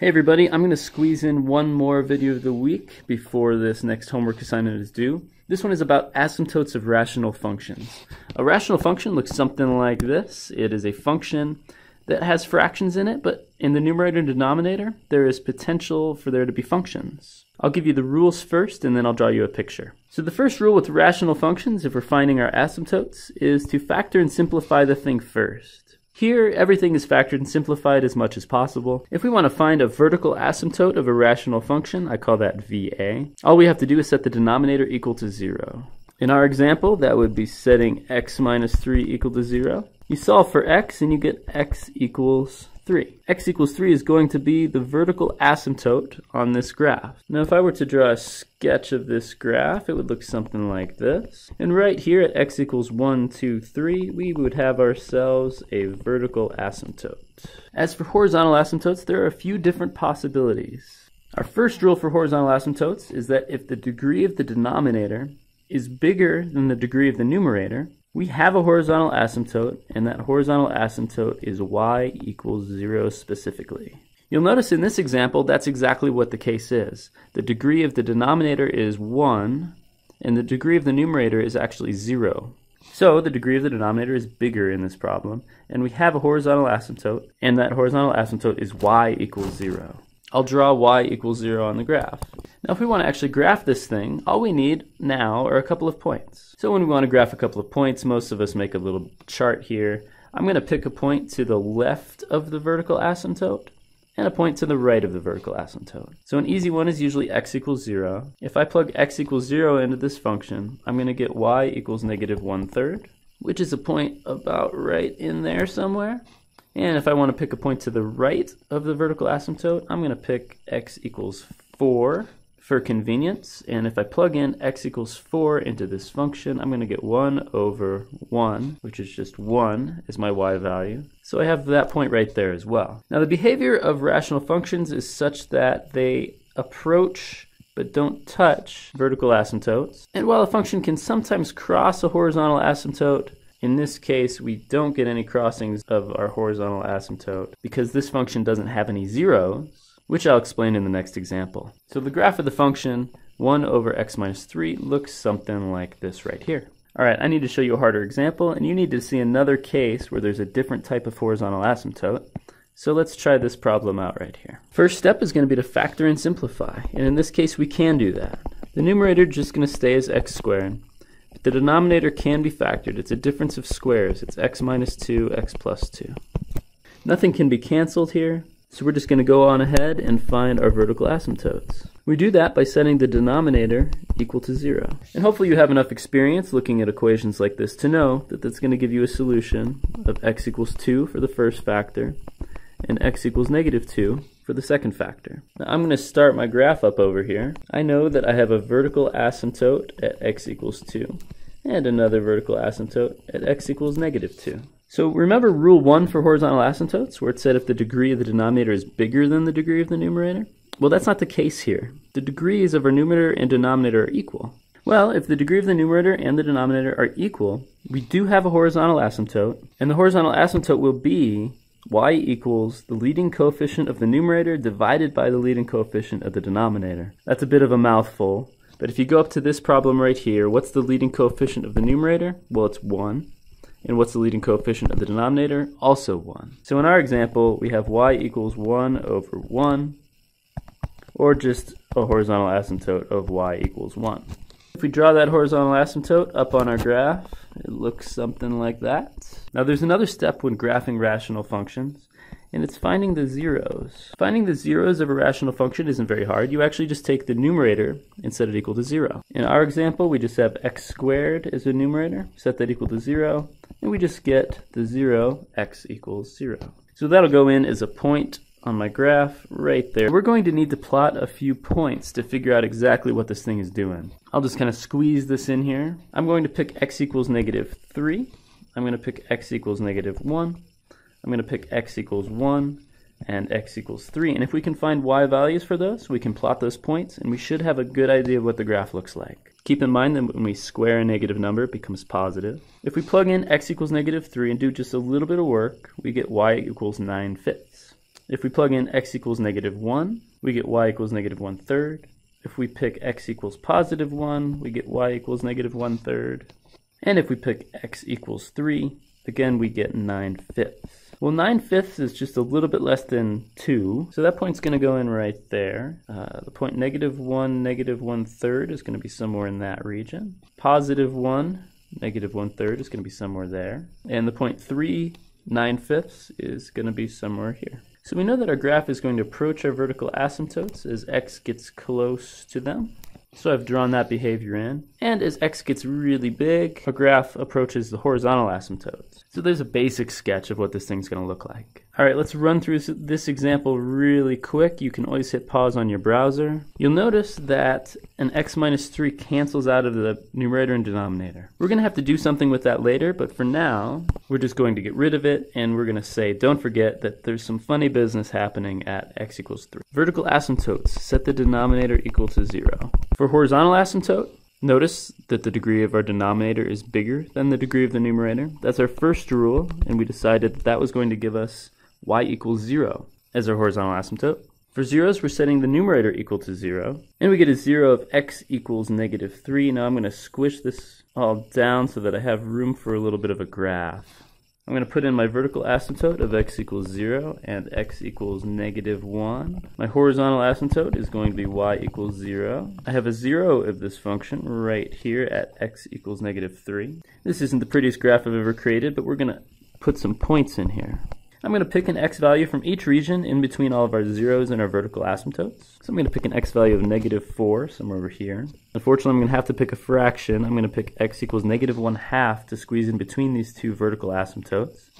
Hey everybody, I'm going to squeeze in one more video of the week before this next homework assignment is due. This one is about asymptotes of rational functions. A rational function looks something like this. It is a function that has fractions in it, but in the numerator and denominator, there is potential for there to be functions. I'll give you the rules first, and then I'll draw you a picture. So the first rule with rational functions, if we're finding our asymptotes, is to factor and simplify the thing first. Here, everything is factored and simplified as much as possible. If we want to find a vertical asymptote of a rational function, I call that VA. All we have to do is set the denominator equal to 0. In our example, that would be setting x minus 3 equal to 0. You solve for x and you get x equals 3. x equals 3 is going to be the vertical asymptote on this graph. Now if I were to draw a sketch of this graph, it would look something like this. And right here at x equals 1, 2, 3, we would have ourselves a vertical asymptote. As for horizontal asymptotes, there are a few different possibilities. Our first rule for horizontal asymptotes is that if the degree of the denominator is bigger than the degree of the numerator, we have a horizontal asymptote, and that horizontal asymptote is y equals 0 specifically. You'll notice in this example, that's exactly what the case is. The degree of the denominator is 1, and the degree of the numerator is actually 0. So the degree of the denominator is bigger in this problem, and we have a horizontal asymptote, and that horizontal asymptote is y equals 0. I'll draw y equals 0 on the graph. Now if we want to actually graph this thing, all we need now are a couple of points. So when we want to graph a couple of points, most of us make a little chart here. I'm going to pick a point to the left of the vertical asymptote and a point to the right of the vertical asymptote. So an easy one is usually x equals 0. If I plug x equals 0 into this function, I'm going to get y equals negative 1 third, which is a point about right in there somewhere. And if I want to pick a point to the right of the vertical asymptote, I'm going to pick x equals 4 for convenience. And if I plug in x equals 4 into this function, I'm going to get 1 over 1, which is just 1 is my y value. So I have that point right there as well. Now the behavior of rational functions is such that they approach but don't touch vertical asymptotes. And while a function can sometimes cross a horizontal asymptote, in this case, we don't get any crossings of our horizontal asymptote because this function doesn't have any zeros, which I'll explain in the next example. So the graph of the function 1 over x minus 3 looks something like this right here. Alright, I need to show you a harder example, and you need to see another case where there's a different type of horizontal asymptote. So let's try this problem out right here. First step is going to be to factor and simplify, and in this case we can do that. The numerator is just going to stay as x squared, the denominator can be factored. It's a difference of squares. It's x minus 2, x plus 2. Nothing can be canceled here, so we're just going to go on ahead and find our vertical asymptotes. We do that by setting the denominator equal to 0. And hopefully you have enough experience looking at equations like this to know that that's going to give you a solution of x equals 2 for the first factor and x equals negative 2 for the second factor. Now I'm going to start my graph up over here. I know that I have a vertical asymptote at x equals 2 and another vertical asymptote at x equals negative 2. So remember rule 1 for horizontal asymptotes where it said if the degree of the denominator is bigger than the degree of the numerator? Well, that's not the case here. The degrees of our numerator and denominator are equal. Well, if the degree of the numerator and the denominator are equal, we do have a horizontal asymptote, and the horizontal asymptote will be y equals the leading coefficient of the numerator divided by the leading coefficient of the denominator. That's a bit of a mouthful, but if you go up to this problem right here, what's the leading coefficient of the numerator? Well, it's 1. And what's the leading coefficient of the denominator? Also 1. So in our example, we have y equals 1 over 1, or just a horizontal asymptote of y equals 1. If we draw that horizontal asymptote up on our graph, it looks something like that. Now there's another step when graphing rational functions, and it's finding the zeros. Finding the zeros of a rational function isn't very hard. You actually just take the numerator and set it equal to 0. In our example, we just have x squared as a numerator, set that equal to 0, and we just get the 0, x equals 0. So that'll go in as a point on my graph right there. We're going to need to plot a few points to figure out exactly what this thing is doing. I'll just kind of squeeze this in here. I'm going to pick x equals negative 3. I'm going to pick x equals negative 1. I'm going to pick x equals 1 and x equals 3. And if we can find y values for those, we can plot those points, and we should have a good idea of what the graph looks like. Keep in mind that when we square a negative number, it becomes positive. If we plug in x equals negative 3 and do just a little bit of work, we get y equals 9 fifths. If we plug in x equals negative 1, we get y equals negative 1 third. If we pick x equals positive 1, we get y equals negative 1 third. And if we pick x equals 3, again we get 9 fifths. Well, 9 fifths is just a little bit less than 2, so that point's going to go in right there. Uh, the point negative 1, negative 1 third is going to be somewhere in that region. Positive 1, negative 1 third is going to be somewhere there. And the point 3, 9 fifths is going to be somewhere here. So we know that our graph is going to approach our vertical asymptotes as x gets close to them. So I've drawn that behavior in. And as x gets really big, a graph approaches the horizontal asymptotes. So there's a basic sketch of what this thing's going to look like. All right, let's run through this example really quick. You can always hit pause on your browser. You'll notice that an x minus 3 cancels out of the numerator and denominator. We're going to have to do something with that later, but for now, we're just going to get rid of it, and we're going to say, don't forget that there's some funny business happening at x equals 3. Vertical asymptotes, set the denominator equal to 0. For horizontal asymptote, Notice that the degree of our denominator is bigger than the degree of the numerator. That's our first rule, and we decided that that was going to give us y equals 0 as our horizontal asymptote. For zeros, we're setting the numerator equal to 0, and we get a 0 of x equals negative 3. Now I'm going to squish this all down so that I have room for a little bit of a graph. I'm going to put in my vertical asymptote of x equals 0 and x equals negative 1. My horizontal asymptote is going to be y equals 0. I have a 0 of this function right here at x equals negative 3. This isn't the prettiest graph I've ever created, but we're going to put some points in here. I'm going to pick an x value from each region in between all of our zeros and our vertical asymptotes. So I'm going to pick an x value of negative 4, somewhere over here. Unfortunately, I'm going to have to pick a fraction. I'm going to pick x equals negative 1 half to squeeze in between these two vertical asymptotes.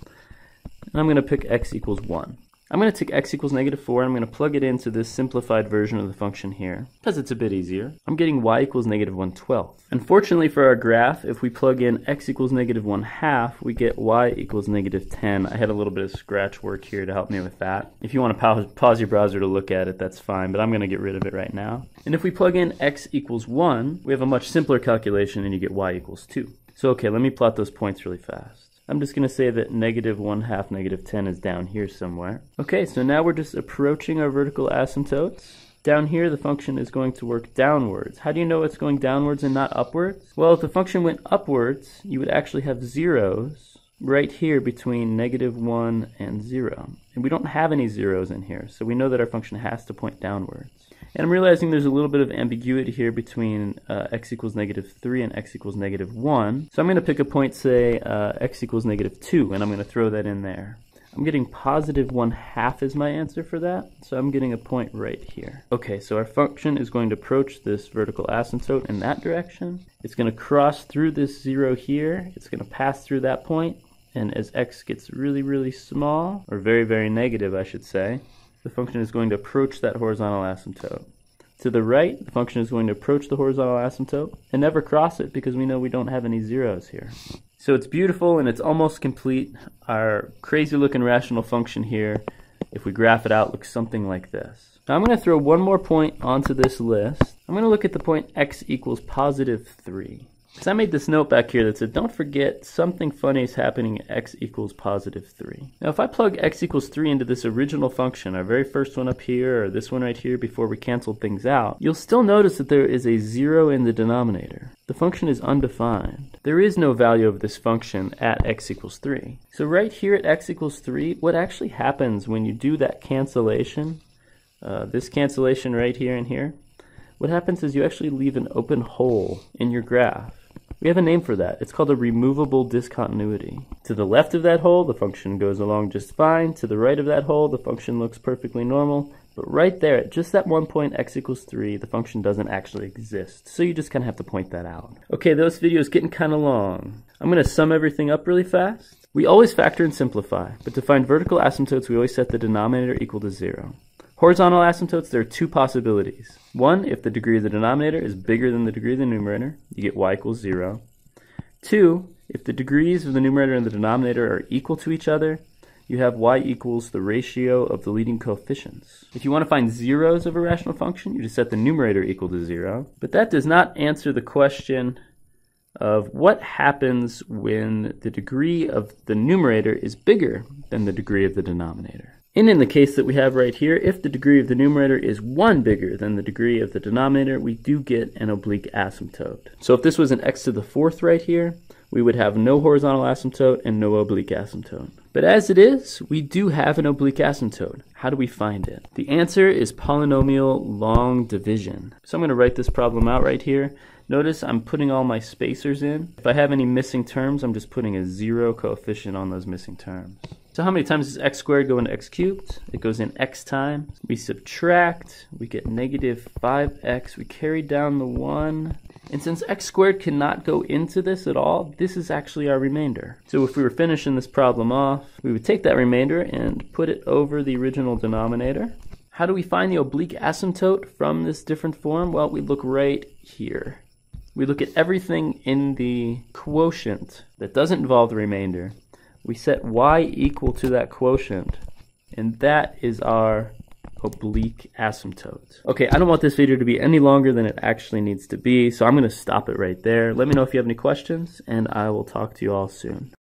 And I'm going to pick x equals 1. I'm going to take x equals negative 4 and I'm going to plug it into this simplified version of the function here because it's a bit easier. I'm getting y equals negative 1 12th. Unfortunately for our graph, if we plug in x equals negative 1 half, we get y equals negative 10. I had a little bit of scratch work here to help me with that. If you want to pause, your browser to look at it, that's fine, but I'm going to get rid of it right now. And if we plug in x equals 1, we have a much simpler calculation and you get y equals 2. So okay, let me plot those points really fast. I'm just going to say that negative 1 half negative 10 is down here somewhere. Okay, so now we're just approaching our vertical asymptotes. Down here, the function is going to work downwards. How do you know it's going downwards and not upwards? Well, if the function went upwards, you would actually have zeros right here between negative 1 and 0. And we don't have any zeros in here, so we know that our function has to point downwards. And I'm realizing there's a little bit of ambiguity here between uh, x equals negative 3 and x equals negative 1. So I'm going to pick a point, say, uh, x equals negative 2, and I'm going to throw that in there. I'm getting positive 1 half is my answer for that, so I'm getting a point right here. Okay, so our function is going to approach this vertical asymptote in that direction. It's going to cross through this 0 here. It's going to pass through that point, and as x gets really, really small, or very, very negative, I should say, the function is going to approach that horizontal asymptote. To the right, the function is going to approach the horizontal asymptote and never cross it because we know we don't have any zeros here. So it's beautiful and it's almost complete. Our crazy looking rational function here, if we graph it out, looks something like this. Now I'm going to throw one more point onto this list. I'm going to look at the point x equals positive 3. Because I made this note back here that said, don't forget something funny is happening at x equals positive 3. Now if I plug x equals 3 into this original function, our very first one up here, or this one right here before we canceled things out, you'll still notice that there is a 0 in the denominator. The function is undefined. There is no value of this function at x equals 3. So right here at x equals 3, what actually happens when you do that cancellation, uh, this cancellation right here and here, what happens is you actually leave an open hole in your graph. We have a name for that. It's called a removable discontinuity. To the left of that hole, the function goes along just fine. To the right of that hole, the function looks perfectly normal. But right there, at just that one point, x equals 3, the function doesn't actually exist. So you just kind of have to point that out. Okay, those videos getting kind of long. I'm going to sum everything up really fast. We always factor and simplify, but to find vertical asymptotes, we always set the denominator equal to 0. Horizontal asymptotes, there are two possibilities. One, if the degree of the denominator is bigger than the degree of the numerator, you get y equals 0. Two, if the degrees of the numerator and the denominator are equal to each other, you have y equals the ratio of the leading coefficients. If you want to find zeros of a rational function, you just set the numerator equal to 0. But that does not answer the question of what happens when the degree of the numerator is bigger than the degree of the denominator. And in the case that we have right here, if the degree of the numerator is 1 bigger than the degree of the denominator, we do get an oblique asymptote. So if this was an x to the fourth right here, we would have no horizontal asymptote and no oblique asymptote. But as it is, we do have an oblique asymptote. How do we find it? The answer is polynomial long division. So I'm going to write this problem out right here. Notice I'm putting all my spacers in. If I have any missing terms, I'm just putting a zero coefficient on those missing terms. So how many times does x squared go into x cubed? It goes in x times. We subtract, we get negative 5x. We carry down the 1. And since x squared cannot go into this at all, this is actually our remainder. So if we were finishing this problem off, we would take that remainder and put it over the original denominator. How do we find the oblique asymptote from this different form? Well, we look right here. We look at everything in the quotient that doesn't involve the remainder. We set y equal to that quotient, and that is our oblique asymptote. Okay, I don't want this video to be any longer than it actually needs to be, so I'm going to stop it right there. Let me know if you have any questions, and I will talk to you all soon.